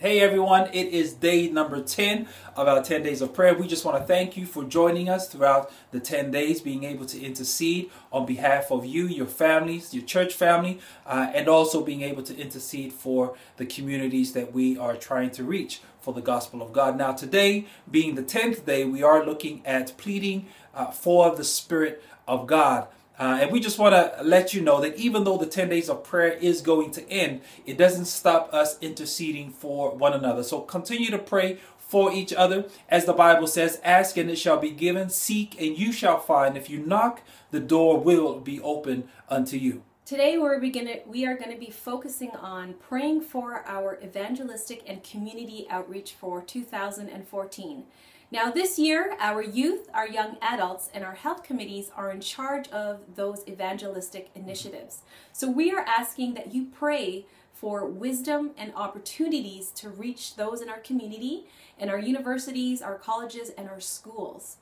Hey everyone, it is day number 10 of our 10 days of prayer. We just want to thank you for joining us throughout the 10 days, being able to intercede on behalf of you, your families, your church family, uh, and also being able to intercede for the communities that we are trying to reach for the gospel of God. Now, today, being the 10th day, we are looking at pleading uh, for the Spirit of God. Uh, and we just want to let you know that even though the 10 days of prayer is going to end, it doesn't stop us interceding for one another. So continue to pray for each other. As the Bible says, ask and it shall be given, seek and you shall find. If you knock, the door will be open unto you. Today we're beginning, we are going to be focusing on praying for our evangelistic and community outreach for 2014. Now this year, our youth, our young adults, and our health committees are in charge of those evangelistic initiatives. So we are asking that you pray for wisdom and opportunities to reach those in our community, in our universities, our colleges, and our schools.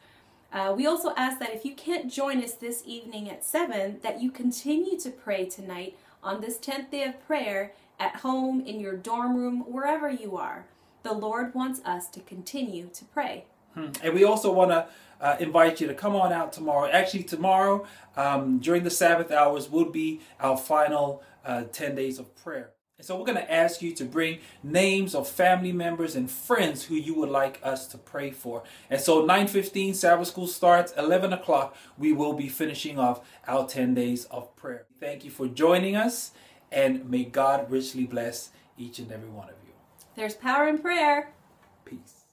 Uh, we also ask that if you can't join us this evening at 7, that you continue to pray tonight on this 10th day of prayer at home, in your dorm room, wherever you are. The Lord wants us to continue to pray. Hmm. And we also want to uh, invite you to come on out tomorrow. Actually, tomorrow um, during the Sabbath hours will be our final uh, 10 days of prayer. And so we're going to ask you to bring names of family members and friends who you would like us to pray for. And so 9.15 Sabbath school starts, 11 o'clock, we will be finishing off our 10 days of prayer. Thank you for joining us and may God richly bless each and every one of you. There's power in prayer. Peace.